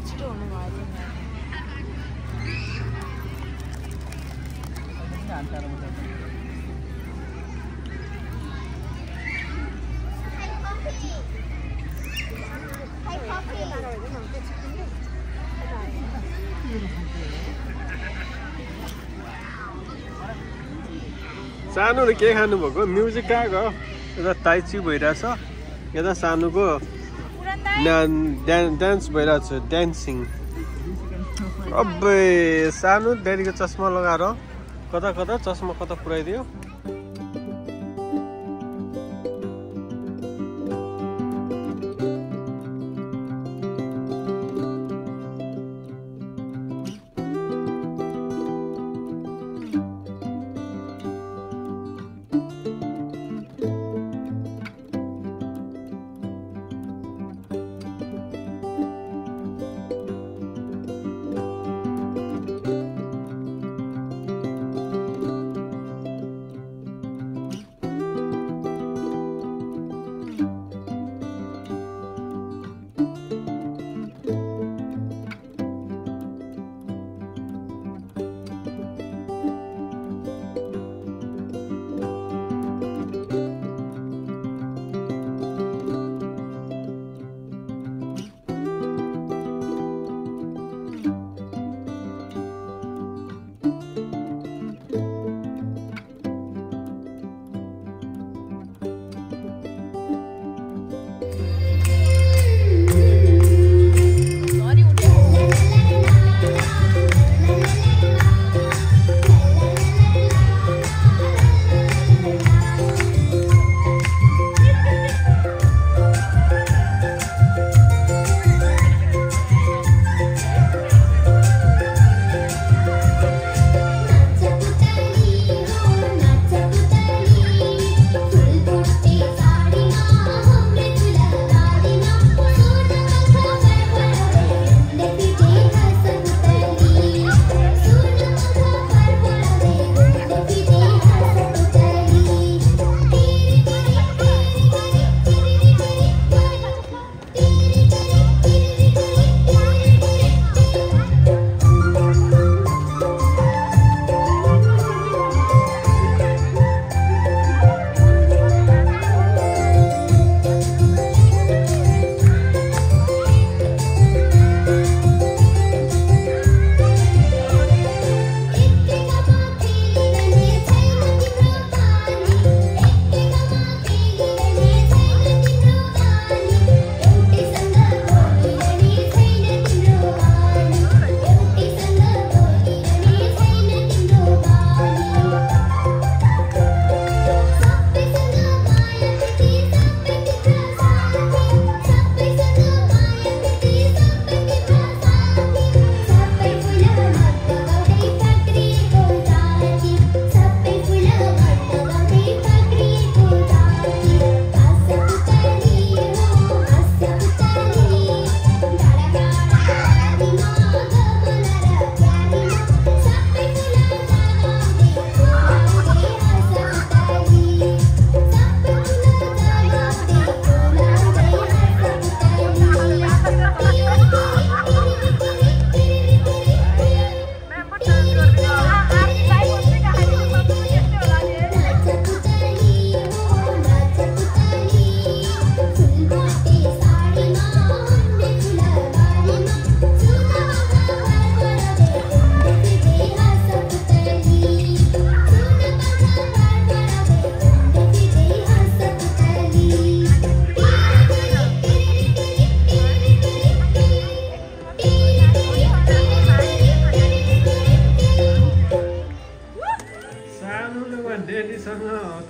भयो सानोले के खानुभएको? म्युजिक कहाँ गयो? यता ताइची भइरहेछ। यता सानोको डान्स भइरहेको छ डान्सिङ अब्बे सानो ड्याडीको चस्मा लगाएर कता कता चस्मा कता पुऱ्याइदियो?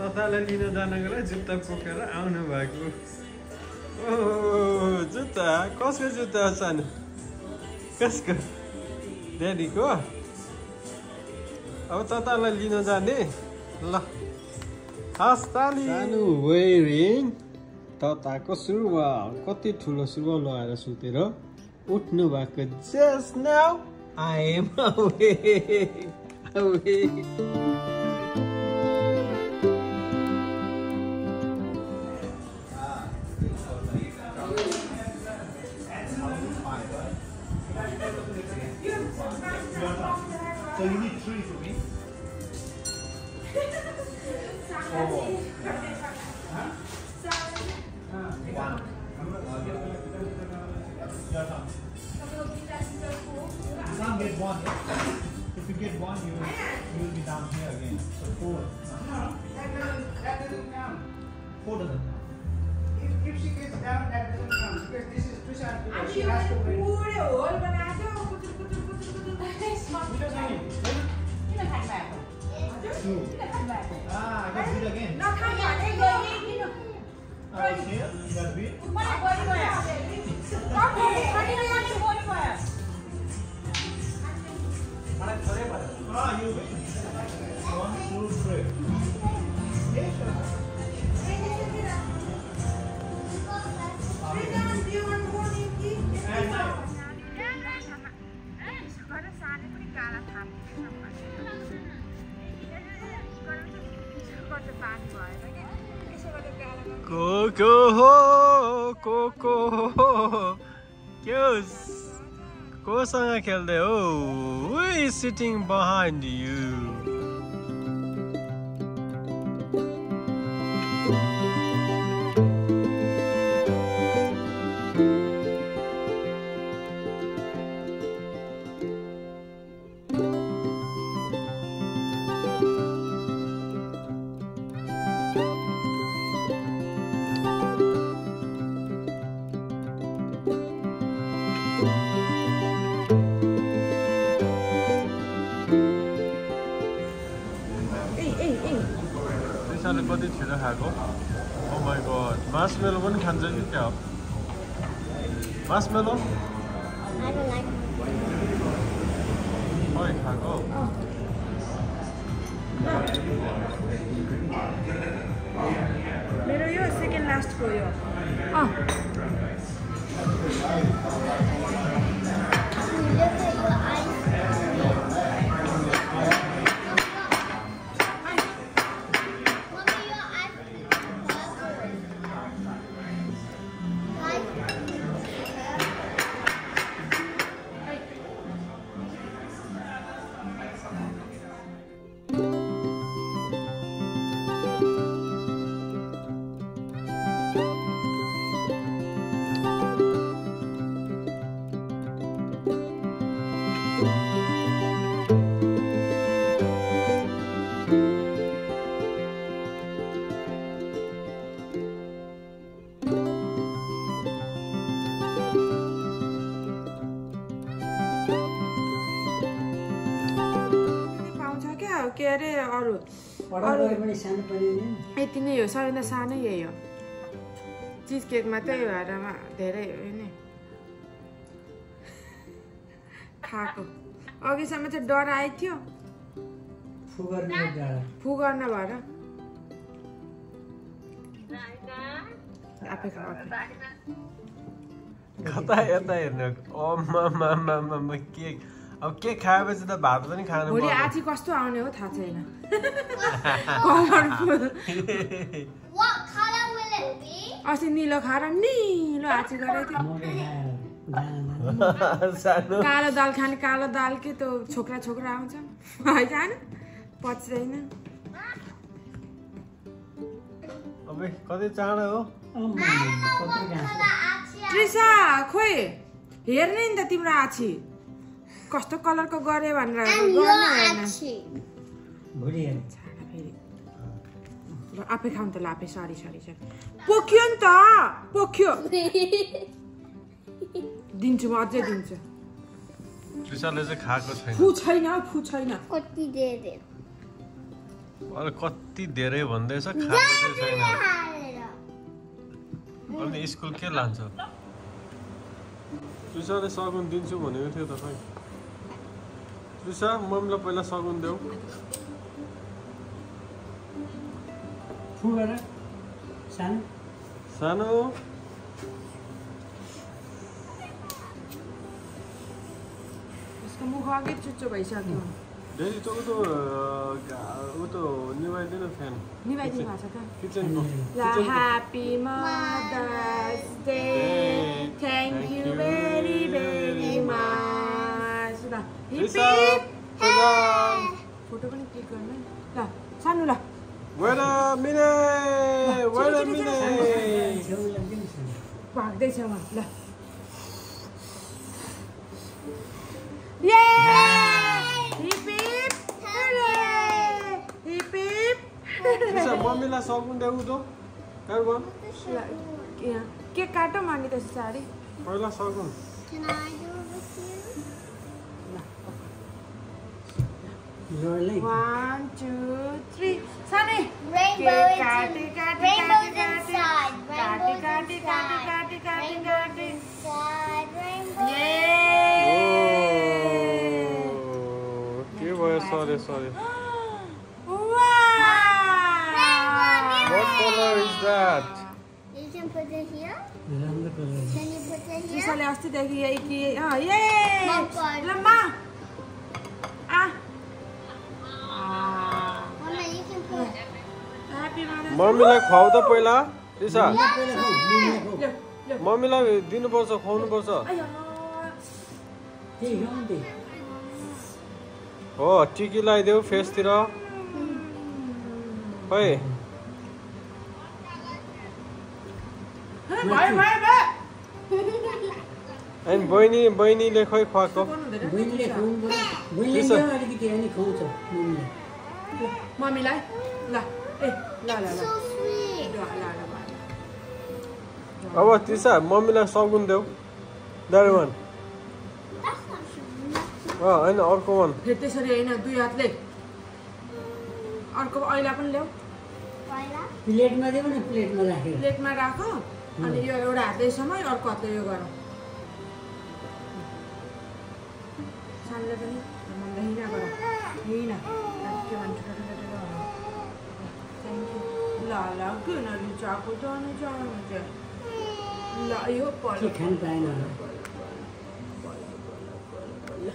जुत्तालाई लिन जानको लागि जुत्ता बोकेर आउनु भएको। ओ जुत्ता? कसको जुत्ता सानो? कसको? ड्याडीको? अब ततालाई लिन जाने? ल हस् सानो वेरिङ तताको सुरुवाल। कति ठुलो सुरुवाल लगाएर सुतेर उठ्नु भएको। Just now I am So you need three for me. One. Your turn. You can't get one. If you get one, you will, be down here again. So four. That doesn't count. Four doesn't count if, she gets down, that doesn't count because this is Tushar. And she has to win. Two. Ah, I can beat again. Now come on, hey, go. Ah, okay, that's beat. Tomorrow, go to where? Stop, go to where? Go to where? Ah, you win. One, two, three. को को को हो के कोसँग खेल्दै हो sitting behind you सानो कति छिटो खाएको। ओ माई गड मासमेलो पनि खान्छ कि क्या? हो मासमेलो? खै खाएको? मेरो यो सेकेन्ड लास्टको यो। यति नै हो सबैभन्दा सानै यही हो। चिज केकमा त्यही भएर धेरै हो नि। खाएको। अघिसम्म चाहिँ डर आएको थियो। फु गर्न भएर। आफै खाऊ कता यता हेर्नु केक अब केक खाएपछि त भात पनि खानु भोलि आची कस्तो आउने हो थाहा छैन? अस्ति निलो खाएर निलो आची गरेको थियो। कालो दाल खाने कालो दाल के त्यो छोक्रा छोक्रा आउँछ। होइन पच्दैन। अब कति चाँडो हो? त्रिसा खोइ हेर्ने नि त तिम्रो आछी कस्तो कलरको गरे भनेर ल आफै खाउँ त ल आफै सरी सरी सरी पोख्यो नि त पोख्यो। दिन्छु म अझै दिन्छु। त्रिसाले चाहिँ खाएको छैन। फु छैन फु छैन। कति अरे धेरै भन्दैछ खाएको चाहिँ छैन। अनि स्कुल के लान्छ? त्रिसाले सगुन दिन्छु भनेको थियो त खै त्रिसा मम्मीलाई पहिला सगुन देऊ सानो मुख अघि चुच्चो भइसक्यो डेली त ऊ त ऊ त निभाइदिनु फ्यान निभाइदिनु भएको छ किचनको happy mother's day thank you very very photo पनि क्लिक गर्नु। ल सानो ल. ल मम्मीलाई सगुन देऊ केक काटौँ अनि त्यसो साडी पहिला सगुन Rolling. One, two, three. Sunny. Rainbow is in, rainbows inside. Rainbow inside. Rainbow inside. Rainbow inside. Rainbow inside. Rainbow inside. Rainbow inside. Rainbow inside. Rainbow inside. Rainbow put it here. Can you put it here? Just allow us to take it. Yeah. Yay! Mama. मम्मीलाई खुवाउ त पहिला खाऊ मम्मीलाई दिनुपर्छ खुवाउनुपर्छ। आयो। त्यही खाऊ नि त्यही। हो टिकी लगाइदेऊ फेसतिर। खै। अनि बहिनी बहिनीले खै खुवाएको? खुवाउनु मम्मीलाई। ल। ए ल ल अब तिसा मम्मीलाई सगुन देऊ द्याट वान होइन अर्को वान फेरि त्यसरी होइन दुई हातले अर्को ऐला पनि ल्याऊ? प्लेटमा देऊ न प्लेटमा राखेर प्लेटमा राख अनि यो एउटा हातले समय अर्को हातले यो गर सानले पनि हिँड गर हिँड के भन्छ रिचाएको जानु जानु चाहिँ ल यो के पल्लो खानु पाएन होला ल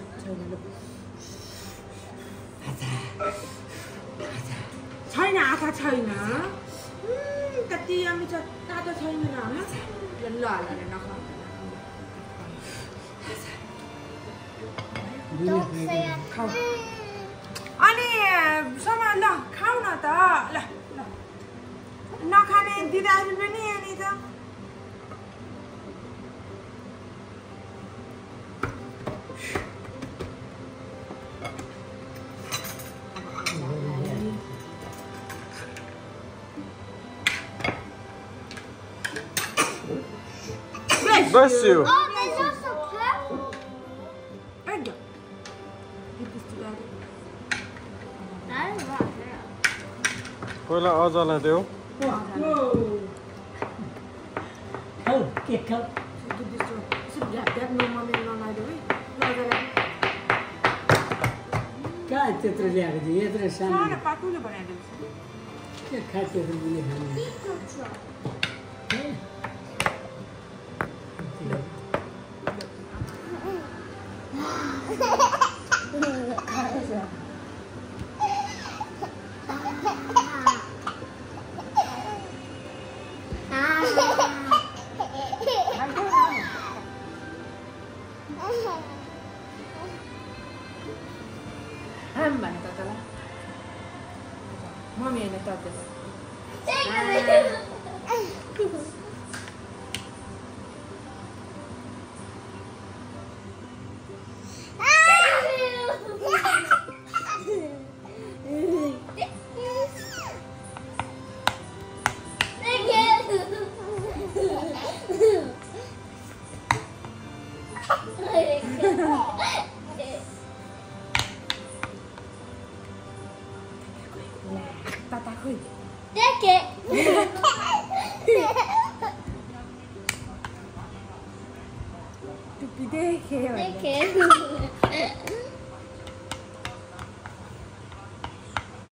छैन आँखा छैन कति छ तातो छैन ल अनि समा ल खाऊ न त ल नखाने दिँदाखेरि पनि यहाँनिर त Bless you. Oh, there's also cow. Ergo. That is not fair. Koyla ağzına diyor. खाऊ केक खाऊ Give this to यसो ढ्याप ढ्याप न मम्मीले नलाइदेऊ है ल जरा कहाँ त्यत्रो ल्याएको थियो यत्रो सानो